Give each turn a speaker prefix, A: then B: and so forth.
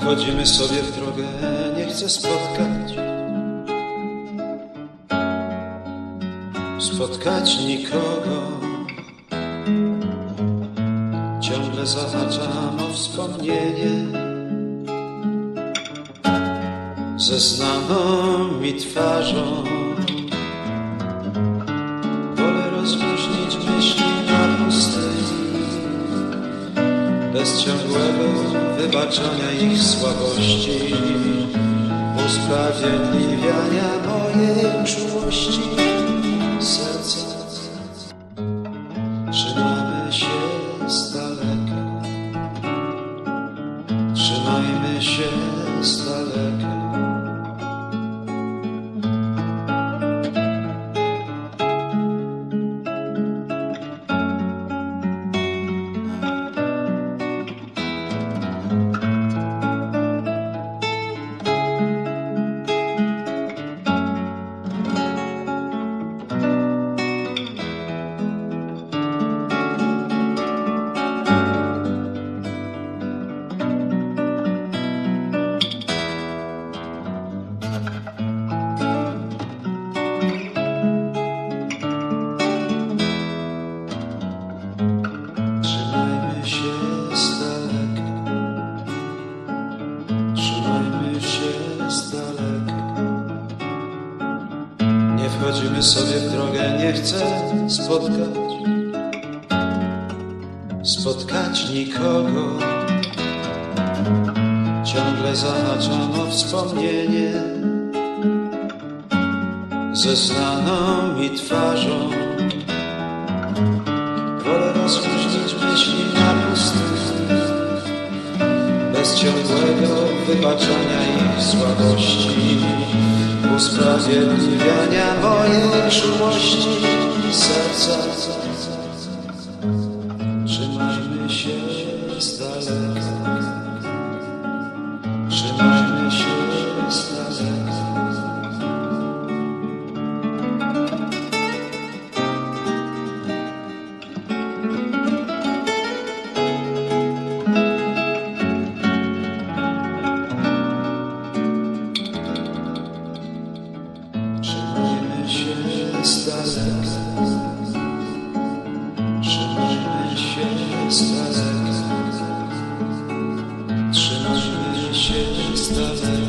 A: wchodzimy sobie w drogę, nie chcę spotkać spotkać nikogo. Ciągle zahaczam o wspomnienie ze znaną mi twarzą. Ciągłego wybaczania ich słabości, usprawiedliwiania mojej czułości serca. Się z daleka, trzymajmy się z daleka. Się z daleka. Nie wchodzimy sobie w drogę, nie chcę spotkać, spotkać nikogo. Ciągle zahaczam o wspomnienie ze znaną mi twarzą. Wolę rozluźnić myśli na pustyni ciągłego wybaczania ich słabości Usprawiedliwiania mojej czułości serca. Trzymajmy się z daleka z